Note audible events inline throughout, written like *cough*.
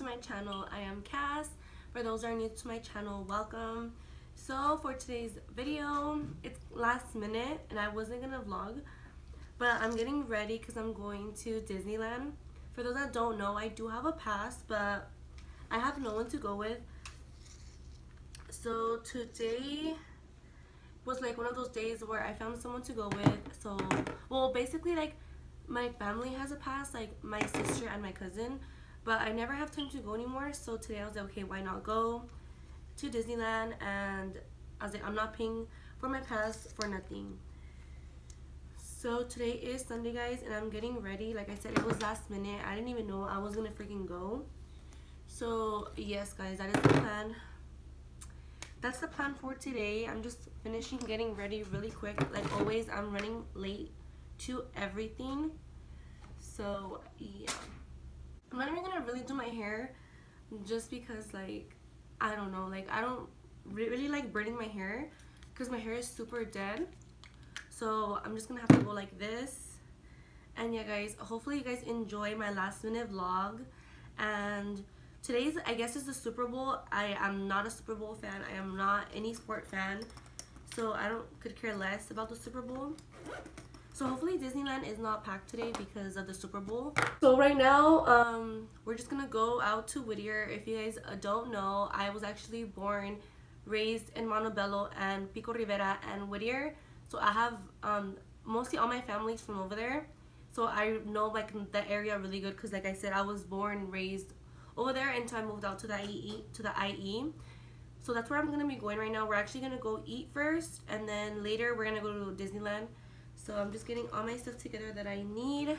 to my channel. I am Kass. For those that are new to my channel, welcome. So for today's video, it's last minute and I wasn't gonna vlog, but I'm getting ready because I'm going to Disneyland. For those that don't know, I do have a pass, but I have no one to go with. So today was like one of those days where I found someone to go with. So, well, basically like my family has a pass, like my sister and my cousin, but I never have time to go anymore. So today I was like, okay, why not go to Disneyland? And I was like, I'm not paying for my pass for nothing. So today is Sunday, guys, and I'm getting ready. Like I said, it was last minute. I didn't even know I was gonna freaking go. So yes, guys, that is the plan. That's the plan for today. I'm just finishing getting ready really quick. Like always, I'm running late to everything. So yeah. I'm not even gonna really do my hair just because like I don't know. Like I don't really like braiding my hair because my hair is super dead. So I'm just gonna have to go like this. And yeah guys hopefully you guys enjoy my last minute vlog. And today's I guess is the Super Bowl. I am not a Super Bowl fan. I am not any sport fan. So I don't could care less about the Super Bowl so hopefully Disneyland is not packed today because of the Super Bowl. So right now, um, we're just gonna go out to Whittier. If you guys don't know, I was actually born, raised in Montebello and Pico Rivera and Whittier. So I have um, mostly all my family's from over there. So I know like the area really good because like I said, I was born, raised over there until I moved out to the IE. To the IE. So that's where I'm gonna be going right now. We're actually gonna go eat first and then later we're gonna go to Disneyland. So I'm just getting all my stuff together that I need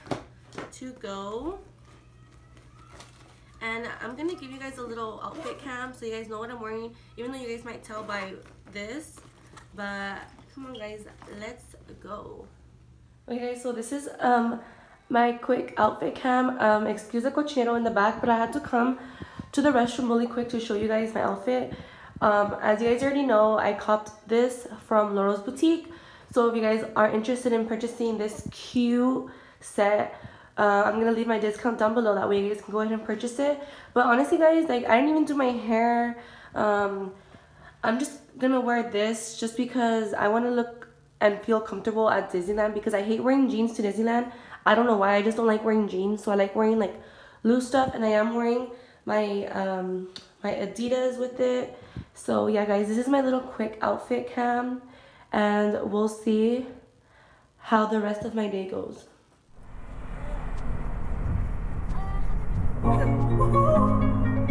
to go. And I'm going to give you guys a little outfit cam so you guys know what I'm wearing. Even though you guys might tell by this. But come on guys, let's go. Okay so this is um my quick outfit cam. Um, excuse the cochinero in the back, but I had to come to the restroom really quick to show you guys my outfit. Um, as you guys already know, I copped this from Laura's Boutique. So if you guys are interested in purchasing this cute set, uh, I'm gonna leave my discount down below. That way you guys can go ahead and purchase it. But honestly, guys, like I didn't even do my hair. Um, I'm just gonna wear this just because I want to look and feel comfortable at Disneyland because I hate wearing jeans to Disneyland. I don't know why. I just don't like wearing jeans. So I like wearing like loose stuff, and I am wearing my um, my Adidas with it. So yeah, guys, this is my little quick outfit cam and we'll see how the rest of my day goes.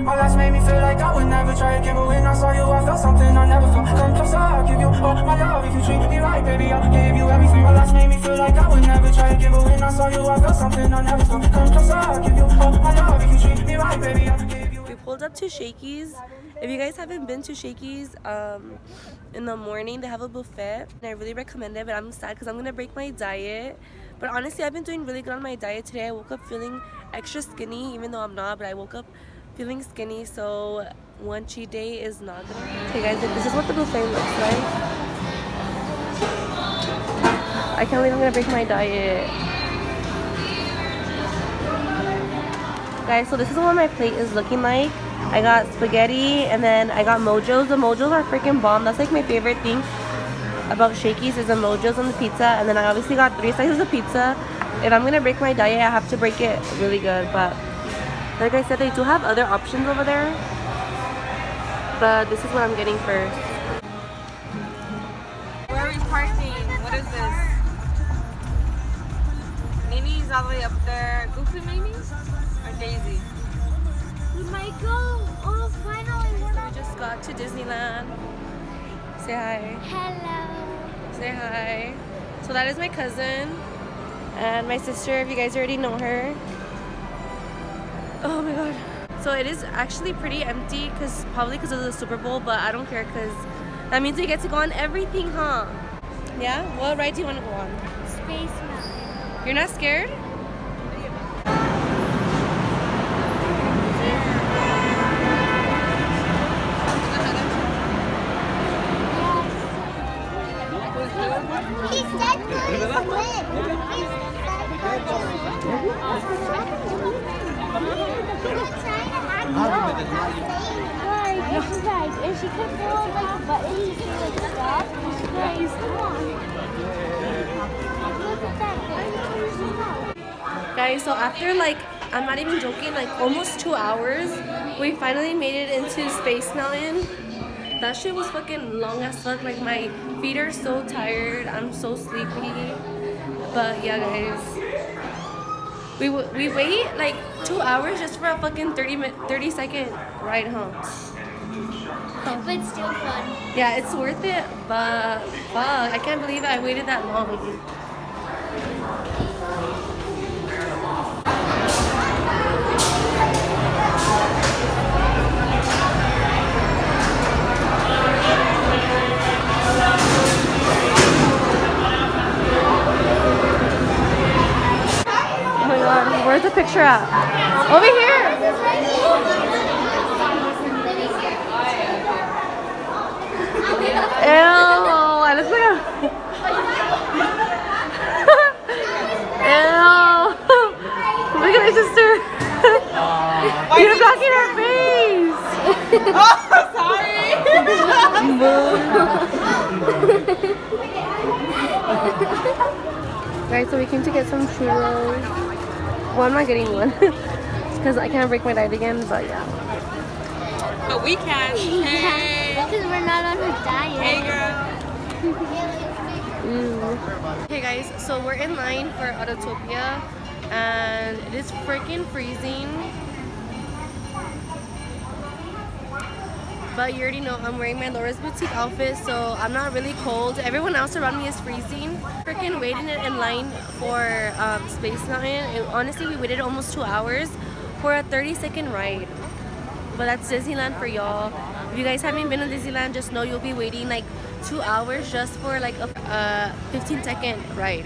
My last made me feel like I would never try again But when I saw you, I felt something I never felt. Come closer, I'll give you all my love. If you treat me right, baby, I'll give you everything. My last made me feel like I would never try again But when I saw you, I felt something I never felt. Come closer, I'll give you all my love. If you treat me right, baby, I'll give you We pulled up to Shakey's if you guys haven't been to Shakey's um, in the morning, they have a buffet. And I really recommend it, but I'm sad because I'm going to break my diet. But honestly, I've been doing really good on my diet today. I woke up feeling extra skinny, even though I'm not, but I woke up feeling skinny. So one cheat day is not going to Okay guys, this is what the buffet looks like. I can't believe I'm going to break my diet. Guys, so this is what my plate is looking like. I got spaghetti and then I got mojos. The mojos are freaking bomb. That's like my favorite thing about Shakey's is the mojos on the pizza. And then I obviously got three slices of pizza. If I'm gonna break my diet, I have to break it really good. But like I said, they do have other options over there. But this is what I'm getting first. Where are we parking? What is this? Minnie's all the way up there. Goofy maybe? Or Daisy? Michael! Oh, finally, we're not. We just got to Disneyland. Say hi. Hello. Say hi. So that is my cousin and my sister, if you guys already know her. Oh my god. So it is actually pretty empty because probably because of the Super Bowl, but I don't care because that means we get to go on everything, huh? Yeah? What ride do you want to go on? Space Mountain. You're not scared? Guys, so after like, I'm not even joking, like almost two hours, we finally made it into Space Mountain. That shit was fucking long as fuck. Like my feet are so tired. I'm so sleepy. But yeah, guys. We, we wait like two hours just for a fucking 30 minute 30 second ride home. But still fun. Yeah, it's worth it, but fuck, I can't believe I waited that long. Where's the picture at? Over here! Ew, I look like. *laughs* Ew. Look at my sister. You're blocking her face. *laughs* Sorry. Guys, so we came to get some churros. Well, I'm not getting one. *laughs* Because I can't break my diet again, but yeah. But we can. *laughs* Hey. Because we're not on her diet. Hey, girl. *laughs* Hey guys, so we're in line for Autotopia and it is freaking freezing. But you already know I'm wearing my Laura's Boutique outfit, so I'm not really cold. Everyone else around me is freezing. Freaking waiting in line for um, Space Mountain. It- honestly, we waited almost two hours for a 30 second ride. But that's Disneyland for y'all. If you guys haven't been to Disneyland, just know you'll be waiting like two hours just for like a uh, 15 second ride.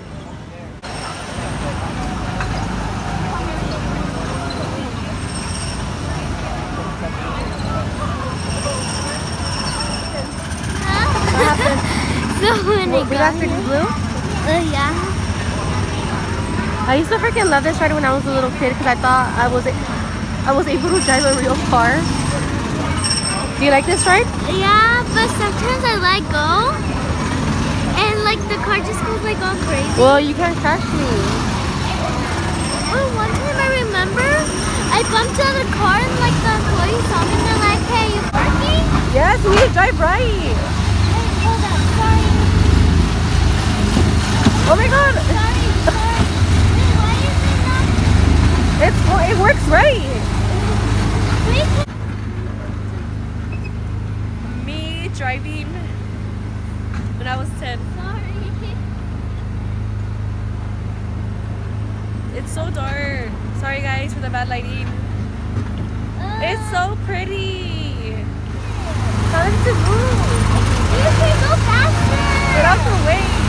We got pretty blue. Uh, yeah. I used to freaking love this ride when I was a little kid because I thought I was I was able to drive a real car. Do you like this ride? Yeah, but sometimes I let go. And like the car just goes like all crazy. Well, you can't crash me. Oh, one time I remember I bumped out of the car and like the employees saw me and they're like, hey, you parking? Yes, we need to drive right. Hey, hold up, sorry, Oh my god, sorry, sorry. Wait, it it's well, it works right. Me driving when I was 10. sorry. It's so dark. Sorry guys for the bad lighting. It's so pretty. Time to move. You can go faster. Get out the way.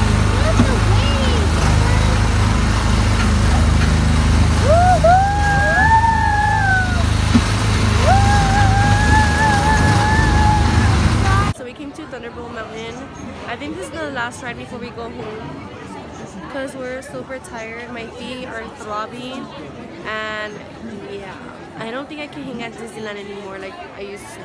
To Thunderbolt Mountain. I think this is the last ride before we go home. Because we're super tired. My feet are throbbing. And yeah. I don't think I can hang at Disneyland anymore like I used to.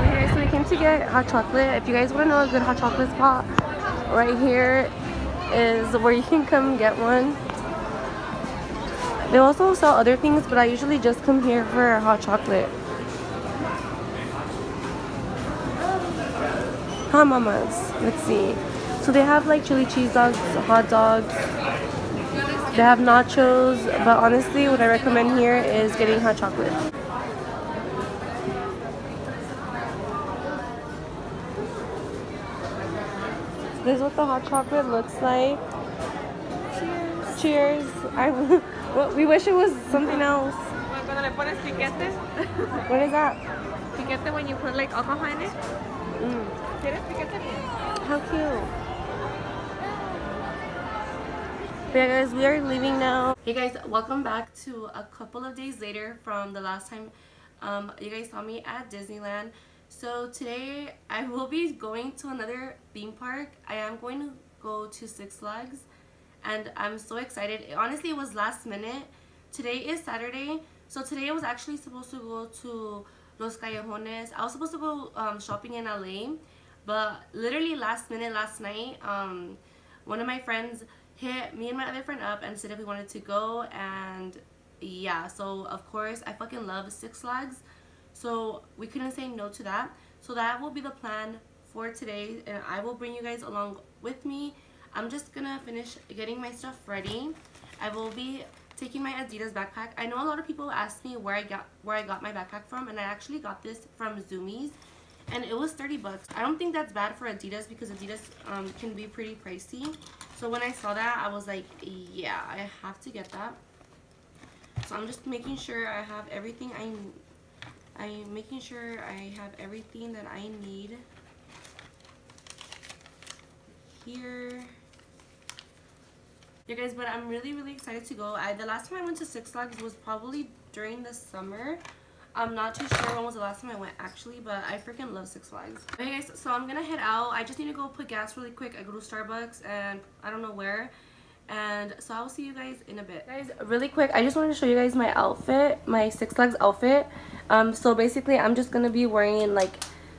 Okay, so we came to get hot chocolate. If you guys want to know a good hot chocolate spot, right here is where you can come get one. They also sell other things, but I usually just come here for hot chocolate. Huh, mamas? Let's see. So they have like chili cheese dogs, hot dogs. They have nachos, but honestly, what I recommend here is getting hot chocolate. This is what the hot chocolate looks like. Cheers. Cheers. I, *laughs* well, we wish it was something else. Cuando le pones piquete. What is that? Piquete when you put like alcohol in it. Mm. How cute. But yeah, guys, we are leaving now. Hey guys, welcome back to a couple of days later from the last time um, you guys saw me at Disneyland. So today I will be going to another theme park. I am going to go to Six Flags and I'm so excited. Honestly, it was last minute. Today is Saturday. So today I was actually supposed to go to Los Callejones. I was supposed to go um, shopping in LA. But literally last minute last night, um, one of my friends hit me and my other friend up and said if we wanted to go and yeah so of course I fucking love Six Flags so we couldn't say no to that. So that will be the plan for today and I will bring you guys along with me. I'm just gonna finish getting my stuff ready. I will be taking my Adidas backpack. I know a lot of people ask me where I got where I got my backpack from and I actually got this from Zumiez and it was 30 bucks. I don't think that's bad for Adidas because Adidas um, can be pretty pricey. So when I saw that, I was like, yeah, I have to get that. So I'm just making sure I have everything I I'm making sure I have everything that I need here. Yeah guys, but I'm really really excited to go. I the last time I went to Six Flags was probably during the summer. I'm not too sure when was the last time I went actually, but I freaking love Six Flags. Okay guys, so I'm gonna head out. I just need to go put gas really quick. I go to Starbucks and I don't know where. And so I'll see you guys in a bit. Guys, really quick, I just wanted to show you guys my outfit, my Six Flags outfit. Um, so basically I'm just gonna be wearing like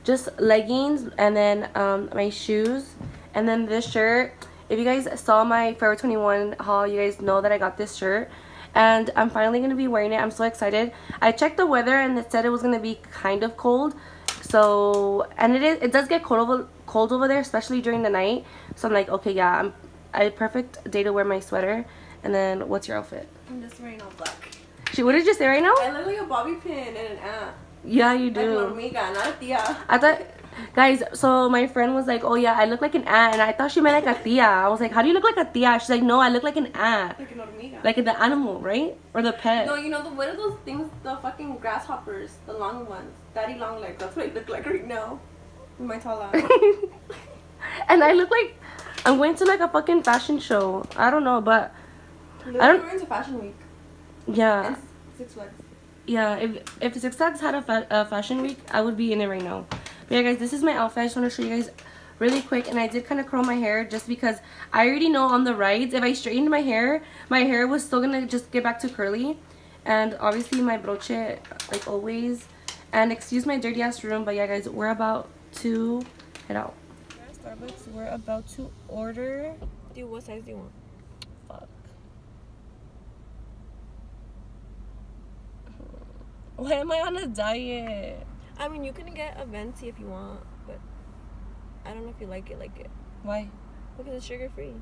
just leggings and then um, my shoes and then this shirt. If you guys saw my Forever 21 haul, you guys know that I got this shirt and I'm finally going to be wearing it. I'm so excited. I checked the weather and it said it was going to be kind of cold. So, and it is, it does get cold over, cold over there, especially during the night. So I'm like, okay, yeah, I'm a perfect day to wear my sweater. And then, what's your outfit? I'm just wearing all black. She, what did you say right now? I look like a bobby pin and an ant. Yeah, you do. Like hormiga, not a tia. I thought, guys, so my friend was like, oh yeah, I look like an ant. And I thought she meant like a tia. I was like, how do you look like a tia? She's like, no, I look like an ant. Like an hormiga. Like the animal, right? Or the pet. No, you know, the, what are those things, the fucking grasshoppers, the long ones? Daddy long legs, that's what I look like right now. My tall ass. *laughs* and I look like I'm going to like a fucking fashion show. I don't know, but I don't- We're into fashion week. yeah. And Six Flags. Yeah, if if Six Flags had a, fa a fashion week, I would be in it right now. But yeah, guys, this is my outfit. I just want to show you guys really quick. And I did kind of curl my hair just because I already know on the rides, if I straightened my hair, my hair was still going to just get back to curly. And obviously my broche, like always. And excuse my dirty ass room, but yeah, guys, we're about to head out. Starbucks, we're about to order. Dude, what size do you want? Fuck. Why am I on a diet? I mean, you can get a venti if you want, but I don't know if you like it like it. Why? Because it's sugar free.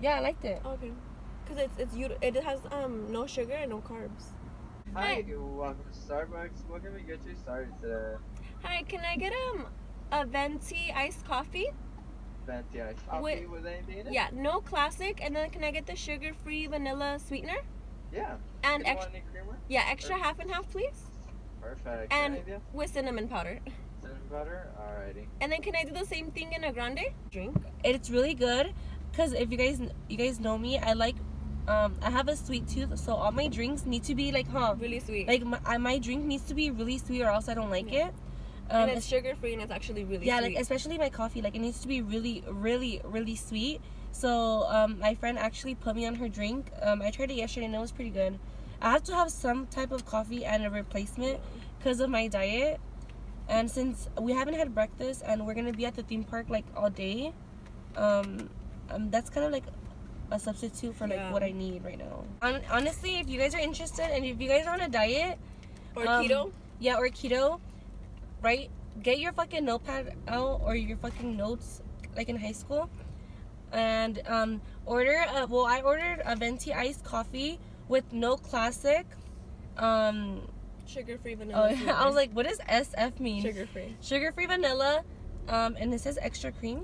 Yeah, I liked it. Okay. Because it's, it's, you- it has um no sugar and no carbs. Hi, welcome to Starbucks. What can we get you started today? Hi, can I get um a venti iced coffee? Fancy iced coffee Wait. with anything in it? Yeah, no classic, and then can I get the sugar-free vanilla sweetener? Yeah. And You don't ex- want any creamer? yeah, extra half and half, please. Perfect. And with cinnamon powder. Cinnamon butter? Alrighty. And then can I do the same thing in a grande drink? It's really good because if you guys you guys know me, I like um I have a sweet tooth, so all my drinks need to be like huh. Really sweet. Like my, my drink needs to be really sweet or else I don't like it. Um, and it's sugar-free and it's actually really yeah, sweet. like especially my coffee, like it needs to be really, really, really sweet. So um, my friend actually put me on her drink. Um, I tried it yesterday and it was pretty good. I have to have some type of coffee and a replacement because of my diet. And since we haven't had breakfast and we're gonna be at the theme park like all day, um, um that's kind of like a substitute for like Yeah. what I need right now. Hon- honestly, if you guys are interested and if you guys are on a diet, or um, keto. yeah, or keto, right? Get your fucking notepad out or your fucking notes like in high school, and um, order. A, well, I ordered a venti iced coffee with no classic. Um, Sugar-free vanilla. oh, vanilla. *laughs* I was like, what does SF mean? sugar-free. Sugar-free vanilla, um, and it says extra cream.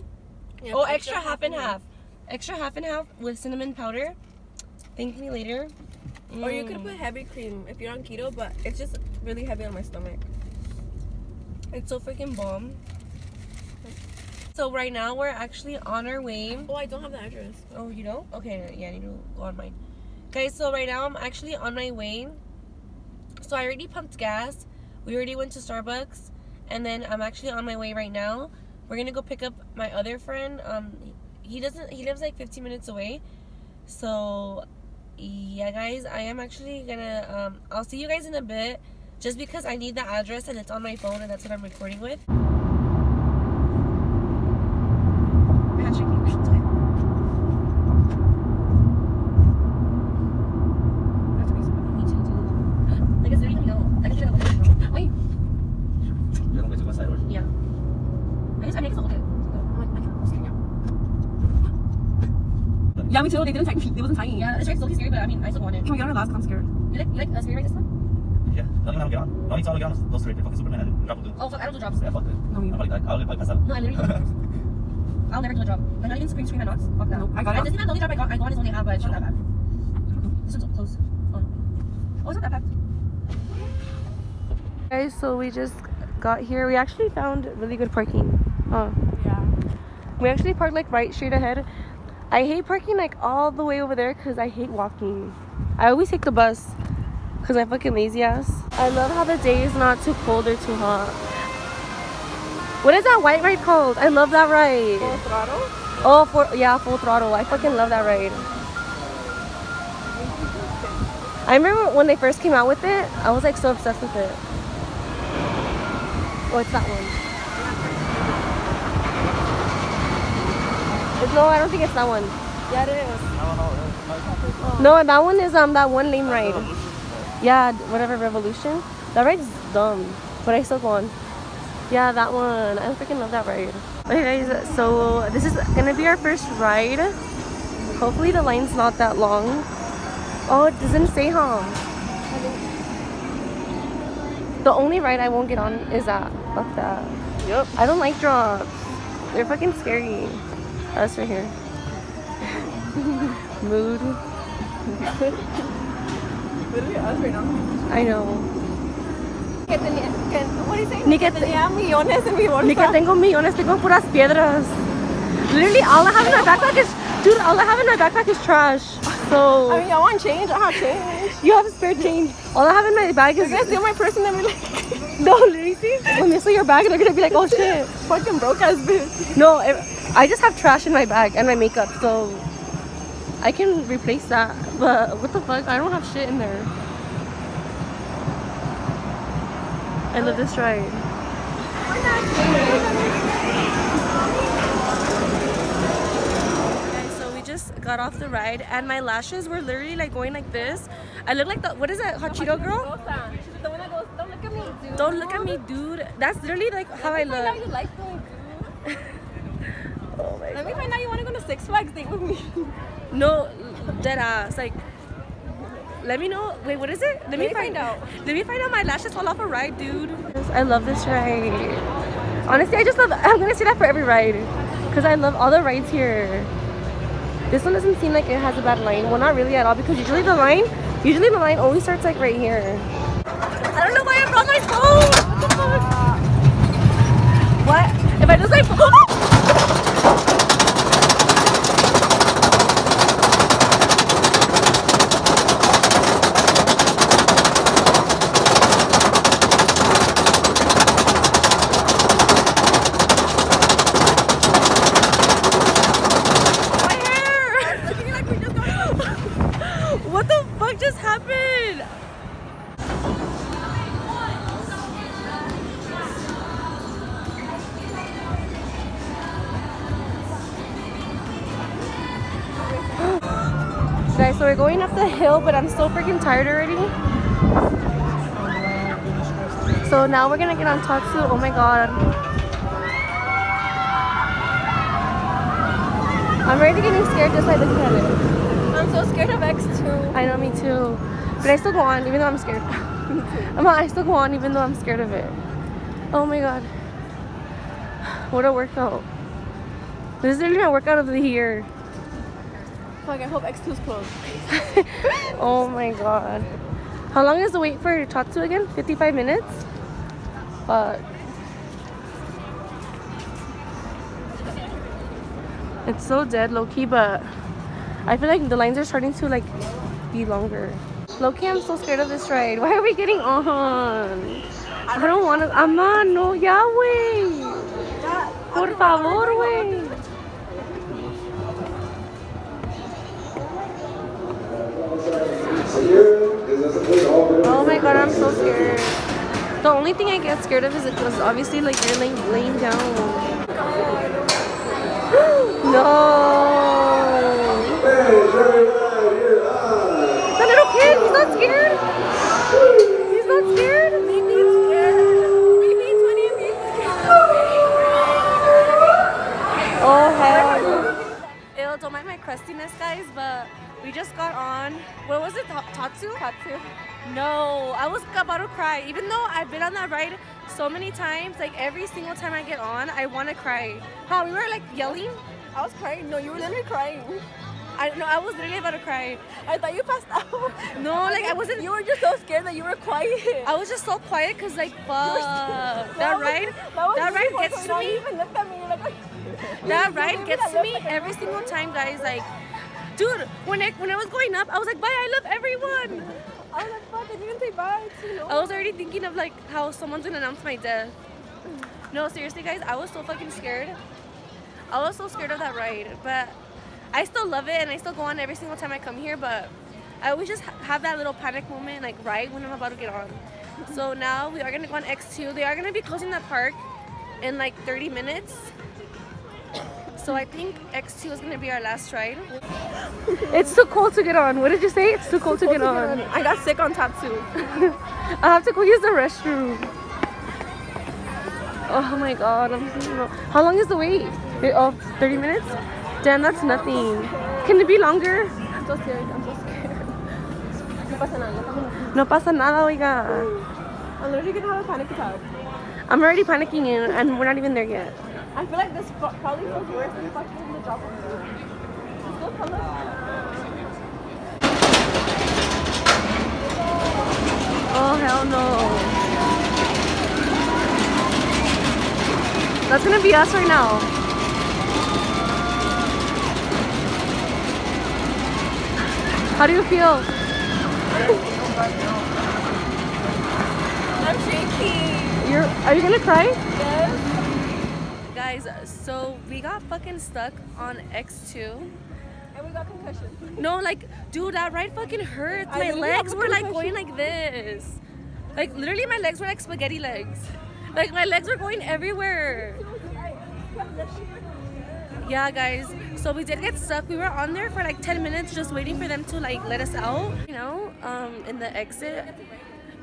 Yeah, oh, extra, half and half. Extra half and half with cinnamon powder. Thank me later. Or you could put heavy cream if you're on keto, but it's just really heavy on my stomach. It's so freaking bomb. So right now we're actually on our way. Oh, I don't have the address. Oh, you don't? Okay, yeah, I need to go on mine. Guys, so right now I'm actually on my way. So I already pumped gas. We already went to Starbucks. And then I'm actually on my way right now. We're gonna go pick up my other friend. Um, he doesn't. He lives like 15 minutes away. So, yeah, guys, I am actually gonna. Um, I'll see you guys in a bit. Just because I need the address and it's on my phone and that's what I'm recording with. Yo no me estoy pasando. *gasps* Yeah. I guess I make it a little bit. Oh, *gasps* yeah, me too. They didn't tie me. They wasn't tying. Yeah, it's really scary, but I mean, I still want it. Can we get on the last? I'm scared. You like, you like, let's rewrite this one? Yeah. No, no, get on. No, it's all get on. Those three, fucking Superman and drop it. Oh, fuck, I don't do drops. Yeah, fuck it. No, you- I'll probably, I'll probably pass out. No, I literally don't. *laughs* I'll never do a drop. I'm not even screen screen my knots. Fuck that. Nope, I got it. this is not the only drop I got. I got is only half, but it's not that bad. This one's close. Oh, oh it's not that bad. Guys, so we just got here. We actually found really good parking. Oh. Yeah. We actually parked like right straight ahead. I hate parking like all the way over there because I hate walking. I always take the bus because I'm fucking lazy ass. I love how the day is not too cold or too hot. What is that white ride called? I love that ride. Full throttle. Oh, for yeah, full throttle. I fucking love that ride. I remember when they first came out with it. I was like so obsessed with it. Oh, it's that one. It's- No, I don't think it's that one. Yeah, it is. No, that one is um that one lame ride. Yeah, whatever revolution. That ride's dumb, but I still go on. Yeah, that one. I freaking love that ride. Okay, guys. So this is gonna be our first ride. Hopefully the line's not that long. Oh, it doesn't say huh. The only ride I won't get on is that. Fuck that. Yep. I don't like drops. They're fucking scary. Us right here. Mood. *laughs* Literally us right now. I know. Que tenía, que, what do you say? Ni que Que tenía millones en mi bolsa. Ni que tengo millones, tengo puras piedras. Literally, all I have in my backpack is, dude, all I have in my backpack is trash. So, I mean, I want change. I have change. you have spare change. All I have in my bag is, You're gonna steal my purse and then be like, no, literally, see? When they see your bag, they're gonna be like, oh shit. fucking broke ass bitch. No, I I just have trash in my bag and my makeup, so I can replace that. But what the fuck? I don't have shit in there. I love this ride. Guys, so we just got off the ride and my lashes were literally like going like this. I look like the what is that hot Cheeto girl? She's the one that goes, don't look at me, dude. Don't look at me, dude. That's literally like how I Let me find out look. you like me, dude. *laughs* Oh my Let me find out you want to go to Six Flags date with me. No, dead ass. Uh, like, let me know. Wait, what is it? Let, me me find find out. Let me find out. My lashes fall off a ride, dude. I love this ride. Honestly, I just love. I'm gonna say that for every ride, cause I love all the rides here. This one doesn't seem like it has a bad line. Well, not really at all, because usually the line, usually the line always starts like right here. I don't know why I brought my phone. What the fuck? What? If I just like. *laughs* Oh! Tired already. So now we're gonna get on Tatsu. Oh my god. I'm already getting scared just by looking at it. I'm so scared of X2. I know, me too. But I still go on, even though I'm scared. *laughs* I'm I still go on, even though I'm scared of it. Oh my god. What a workout. This is literally my workout of the year. I hope X2 is closed. *laughs* oh my god. How long is the wait for Tatsu again? 55 minutes? Fuck. It's so dead low key, but I feel like the lines are starting to like be longer. Low key, I'm so scared of this ride. *laughs* Why are we getting on? I don't want to. Ama, no, Yahweh. Por favor, Oh my god, I'm so scared. The only thing I get scared of is it because obviously like you're laying, laying down. *gasps* no. The little kid, he's not scared. He's not scared. Maybe he's scared. Maybe 20 of he's Oh hell. Ew, don't mind my crustiness, guys, but we just got on. What was it? Tatsu? Tatsu. No, I was about to cry. Even though I've been on that ride so many times, like every single time I get on, I want to cry. How we were like yelling. I was crying. No, you were literally crying. I no, I was literally about to cry. I thought you passed out. No, *laughs* like I wasn't. You were just so scared that you were quiet. I was just so quiet because like *laughs* fuck That ride. that ride gets to me. You even looked at me. You're like, *laughs* That ride gets to me every single time, guys. Like, dude, when I when I was going up, I was like, bye, I love everyone. I was like, fuck, I didn't say bye. I was already thinking of like how someone's gonna announce my death. No, seriously, guys, I was so fucking scared. I was so scared of that ride, but I still love it and I still go on every single time I come here. But I always just have that little panic moment, like right when I'm about to get on. So now we are gonna go on X2. They are gonna be closing that park in like 30 minutes. So I think X2 is gonna be our last ride. *laughs* It's too cold to get on. What did you say? It's too cold to get on. I got sick on Tatsu. *laughs* I have to go use the restroom. Oh my god. I'm, how long is the wait? Oh, 30 minutes? Damn, that's nothing. Can it be longer? I'm so scared. I'm so scared. No pasa nada, no pasa nada. No pasa nada, oiga. I'm literally gonna have a panic attack. I'm already panicking and, and we're not even there yet. I feel like this probably feels worse than fucking the drop off. Let's go tell us. Oh, hell no. That's gonna be us right now. How do you feel? I'm shaking. You're, are you gonna cry? Yes. Guys, so we got fucking stuck on X2. And we got concussion. No, like, dude, that ride fucking hurts. I My legs were like concussion. going like this. Like, literally, my legs were like spaghetti legs. Like, my legs were going everywhere. Yeah, guys. So we did get stuck. We were on there for like 10 minutes just waiting for them to like let us out. You know, um, in the exit.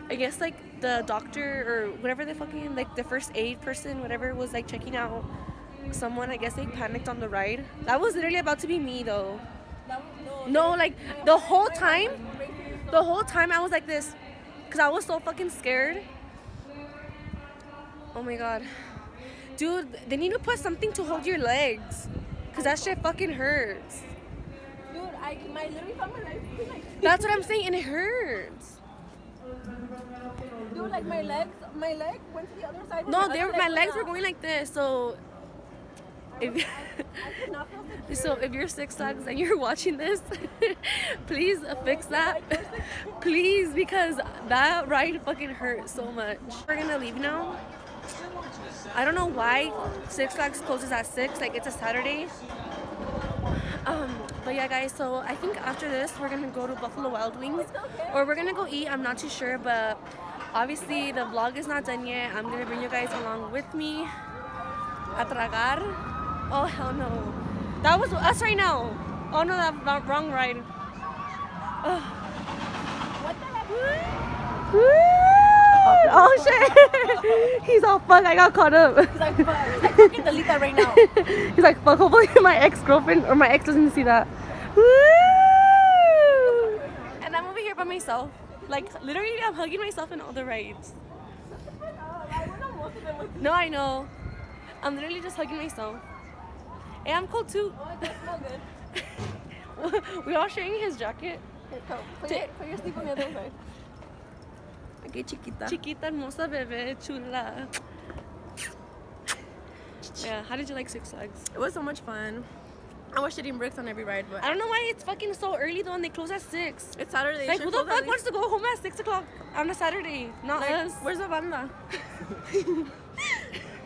I guess like the doctor or whatever the fucking like the first aid person, whatever, was like checking out someone. I guess they panicked on the ride. That was literally about to be me though. No, like the whole time, the whole time I was like this, cause I was so fucking scared. Oh my god, dude, they need to put something to hold your legs, cause that shit fucking hurts. Dude, I my literally felt my like That's what I'm saying, and it hurts. Dude like my legs my leg went to the other side. No, they were, my legs were going like this, so. If, I *laughs* could not feel the so if you're Six Flags and you're watching this, *laughs* please fix that. *laughs* Please, because that ride fucking hurt so much. We're gonna leave now. I don't know why Six Flags closes at six. Like it's a Saturday. Um, but yeah, guys. So I think after this we're gonna go to Buffalo Wild Wings, or we're gonna go eat. I'm not too sure, but obviously the vlog is not done yet. I'm gonna bring you guys along with me. A tragar. Oh hell no. That was us right now. Oh no, that, wrong ride. Ugh. What the heck? Oh shit! *laughs* He's all fuck. I got caught up. He's like, fuck. He's like, fucking delete that right now. *laughs* He's like fuck. Hopefully *laughs* my ex girlfriend or my ex doesn't see that. Woo! And I'm over here by myself. Like literally, I'm hugging myself in all the rides. I went on most of them with No, I know. I'm literally just hugging myself. And I'm cold too. Oh, it does *laughs* we all sharing his jacket. Put your, put your sleep on the other side. Okay, chiquita. Chiquita hermosa bebé chula. Yeah, how did you like Six Flags? It was so much fun. I was shitting bricks on every ride, but I don't know why it's fucking so early though, and they close at six. it's Saturday. Like, who the fuck wants to go home at six o'clock on a Saturday? Not Like, us. where's the banda?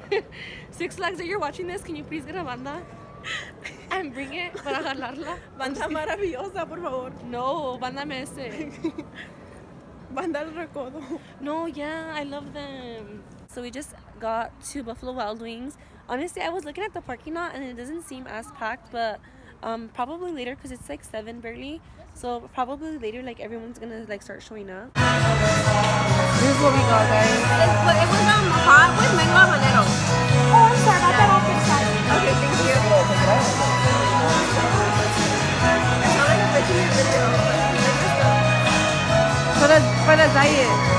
*laughs* Six Flags, if you're watching this, can you please get a banda and bring it para jalarla? *laughs* Banda maravillosa, por favor. No, banda ese. *laughs* Banda el recodo. No, yeah, I love them. So we just got to Buffalo Wild Wings. Honestly, I was looking at the parking lot and it doesn't seem as packed, but um, probably later because it's like seven barely. So probably later, like everyone's gonna like start showing up. This is what we got, guys. It, but it was um, hot with mango habanero. Oh, I'm sorry about that. I'll fix that. Okay, thank you. I sound like a bitch in your video. For the, for the diet.